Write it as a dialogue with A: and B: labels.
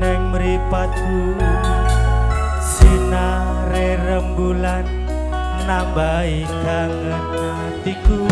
A: neng mripatku. Sinare rembulan nambahi kangen hatiku.